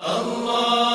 لا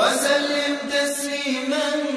وسلم تسليما.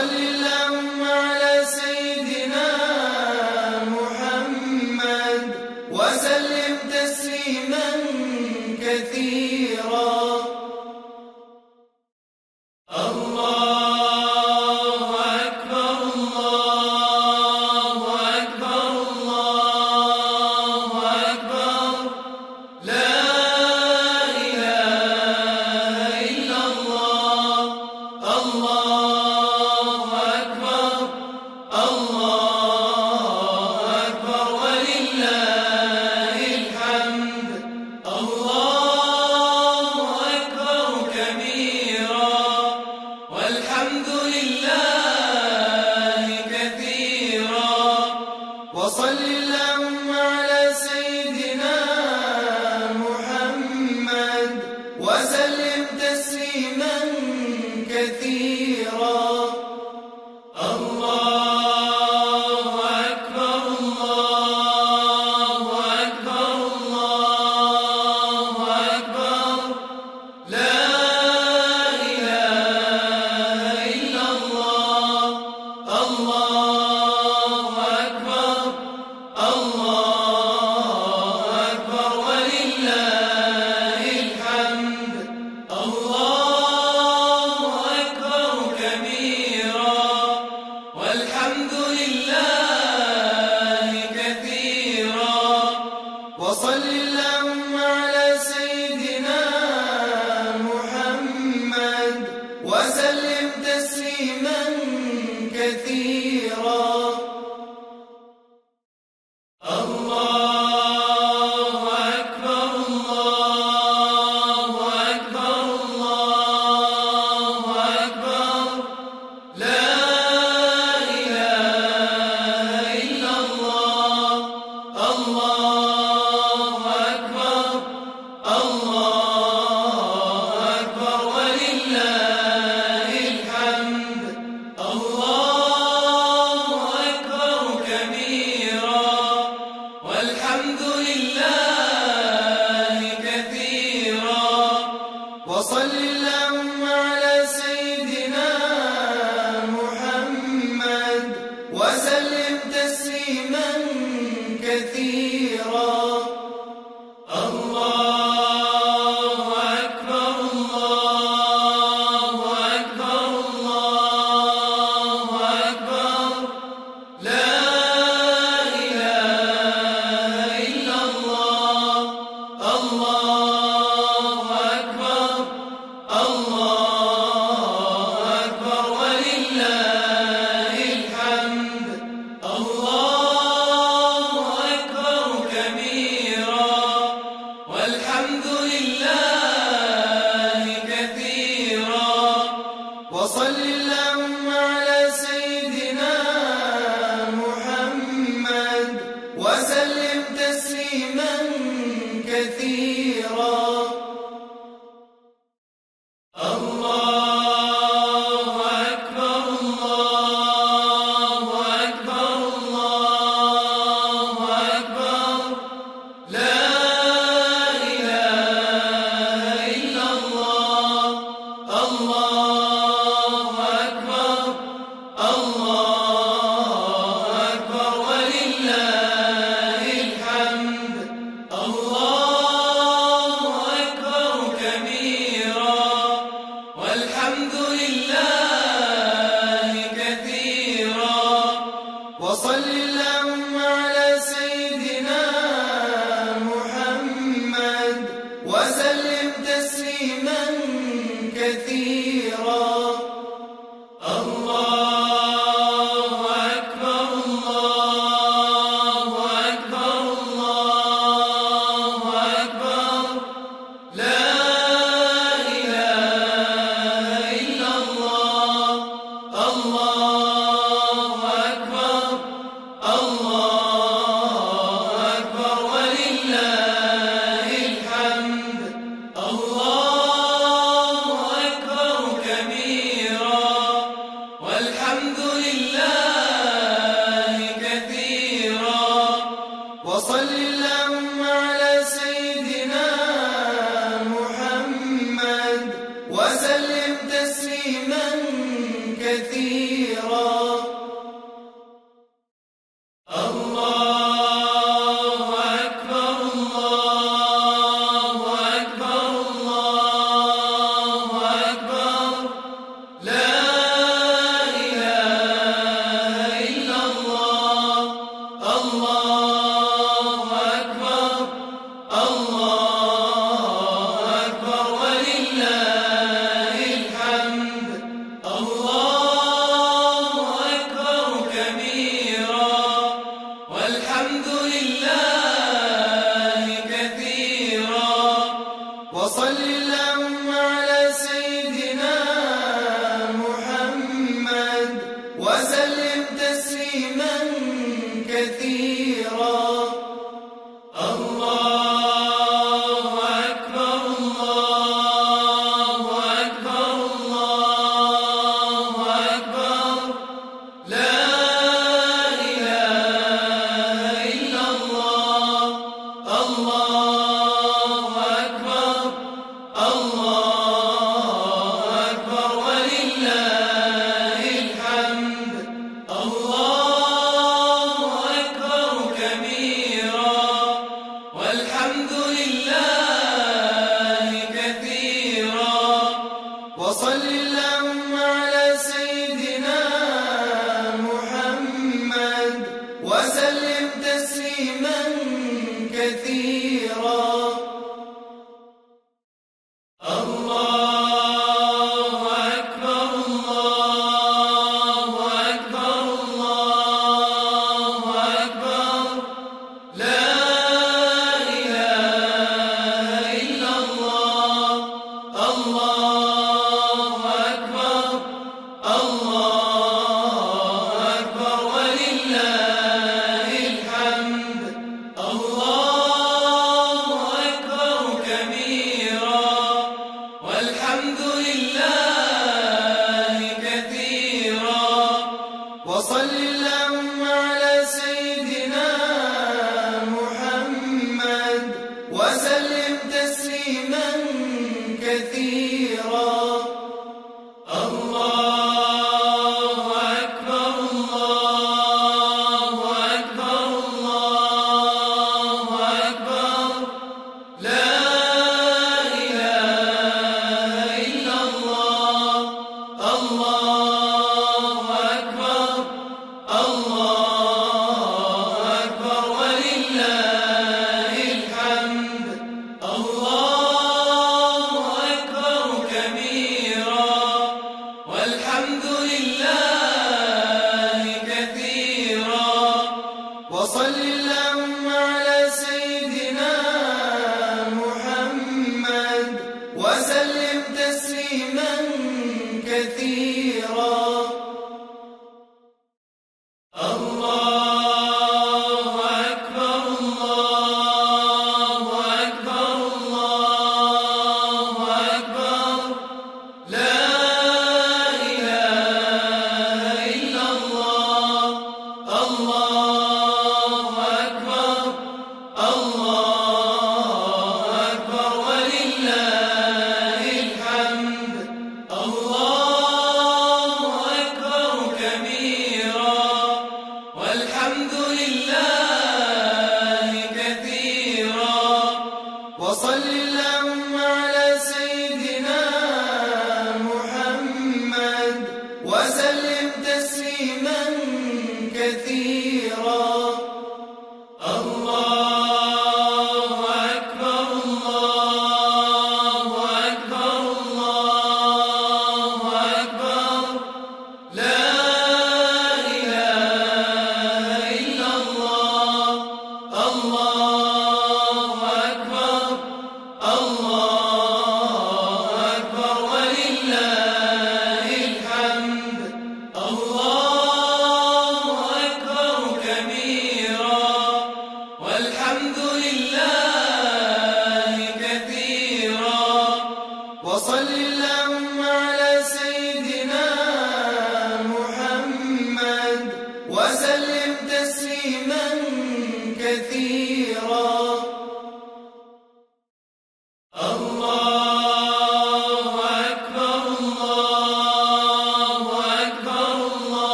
وصل اللهم على سيدنا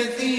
decir.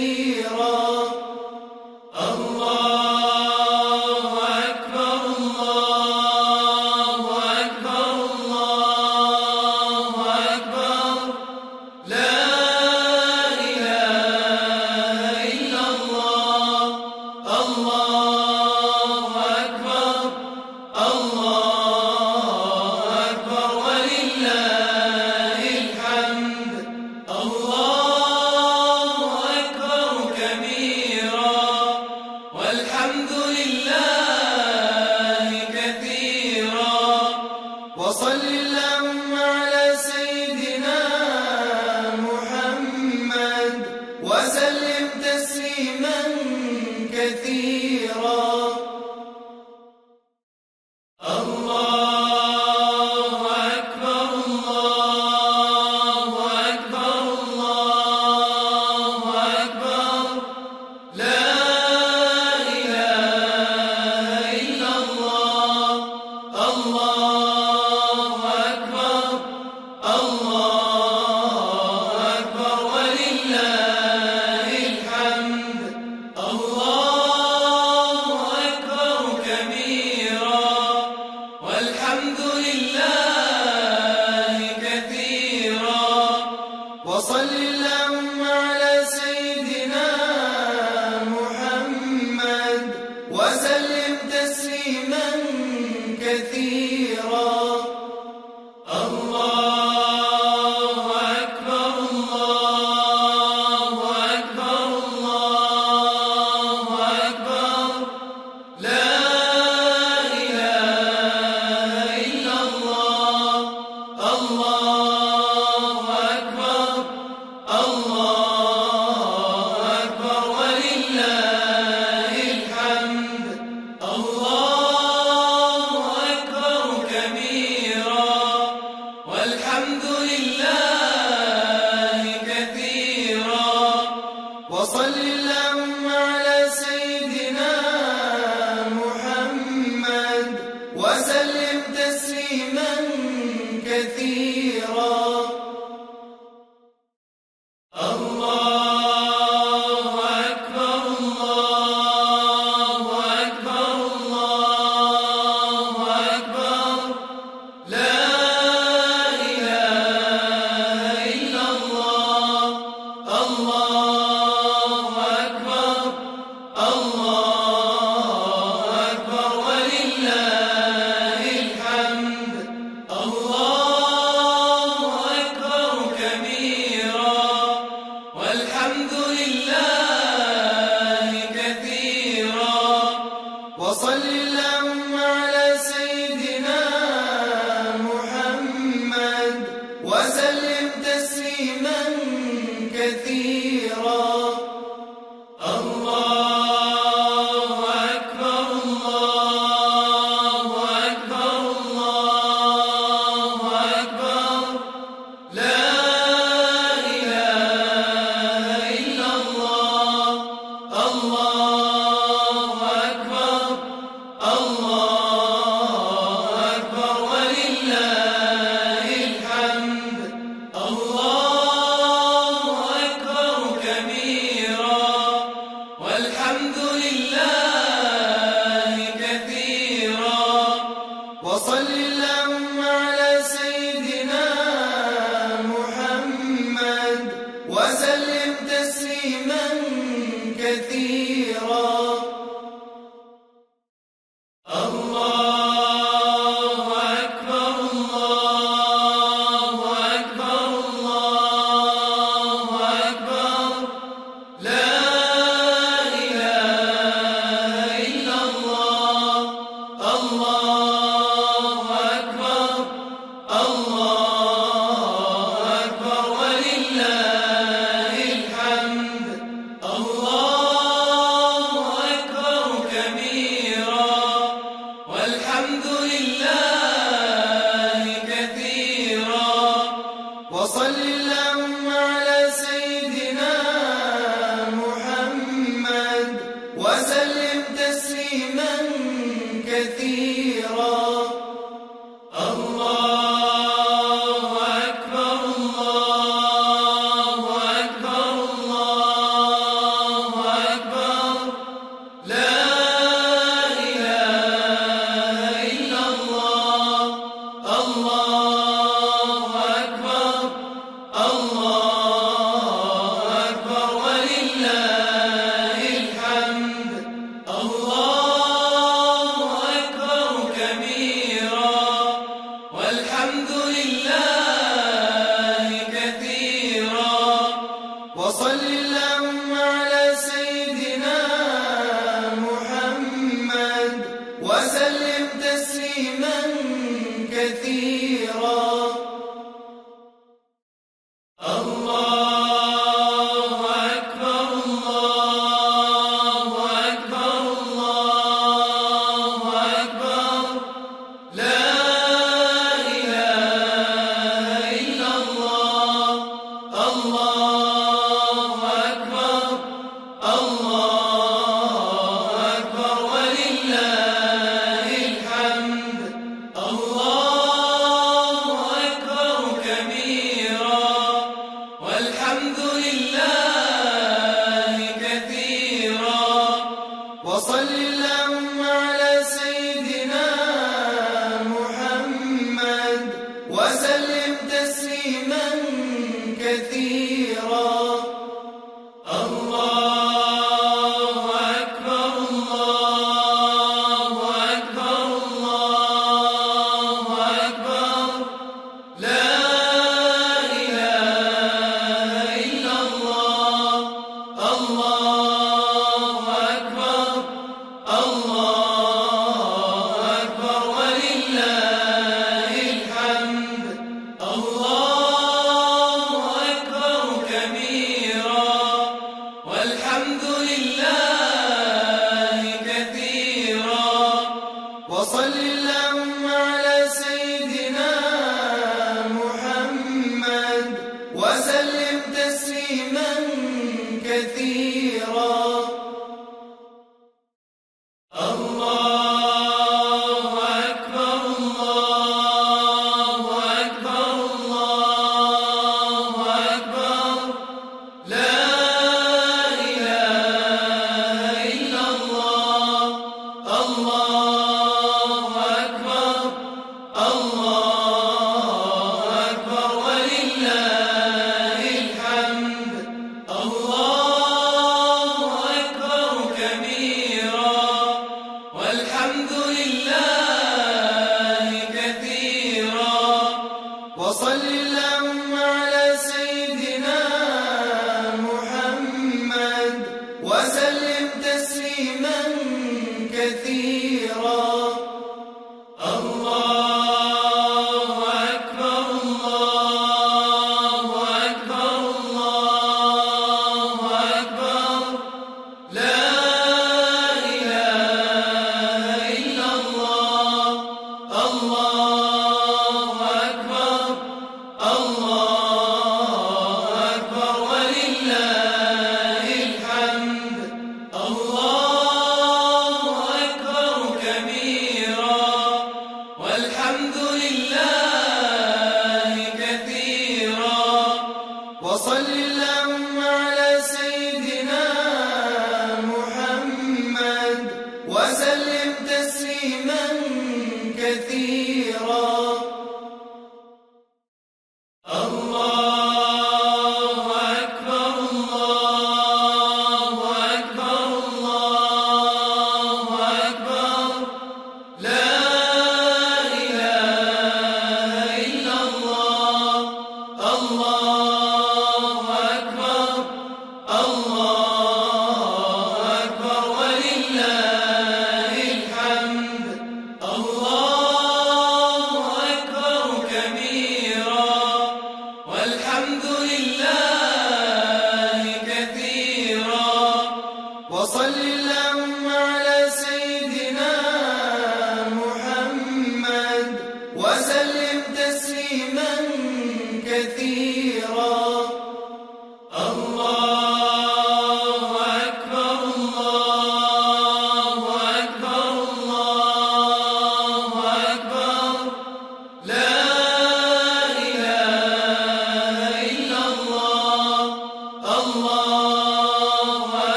وسلم تسليما.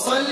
وصل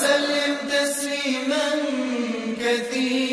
وسلم تسليما كثيرا.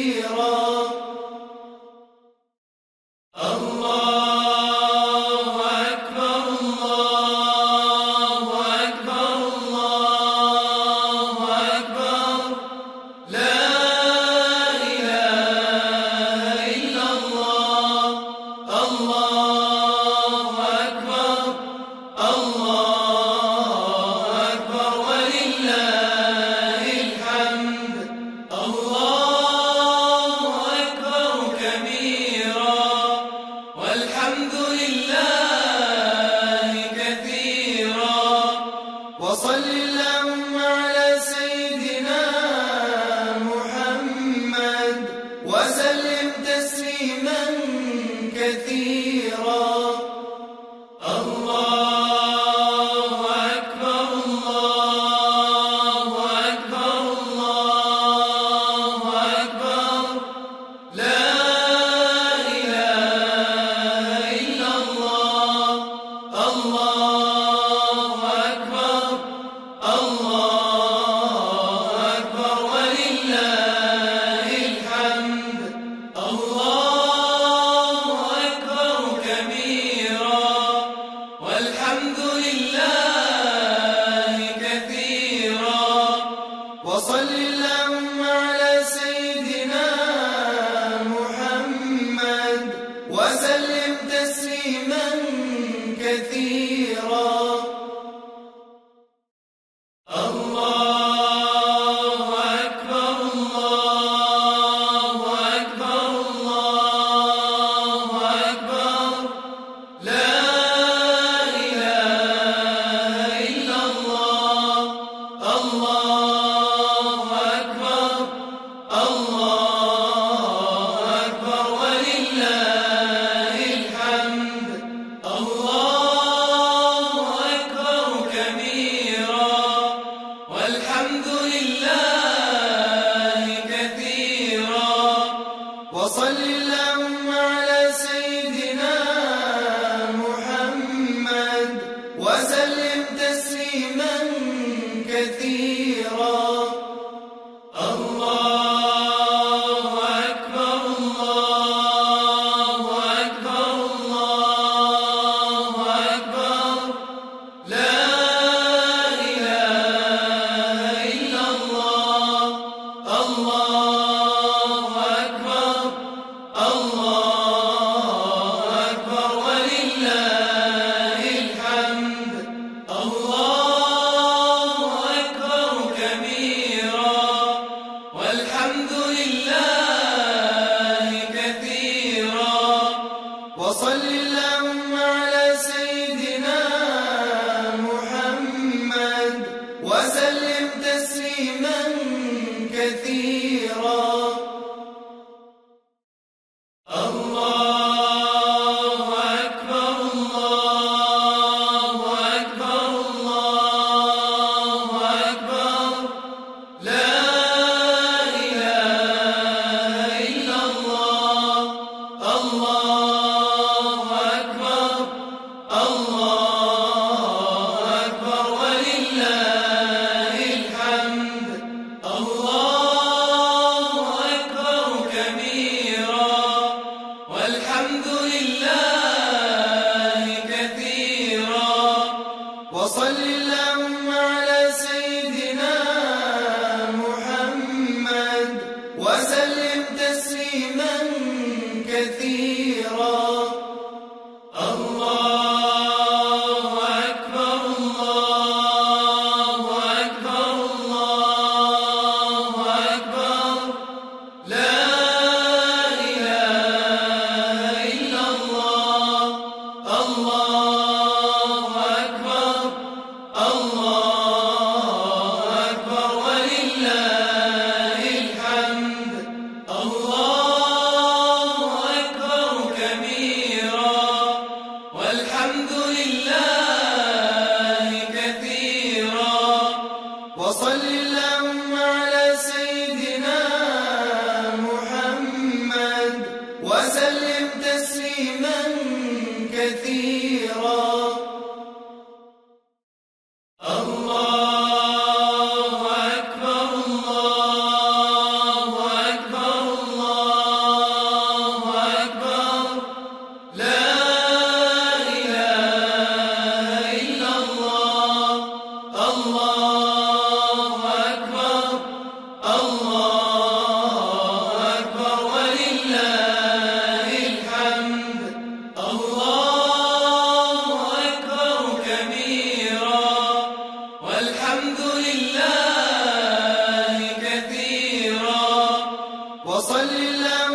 الله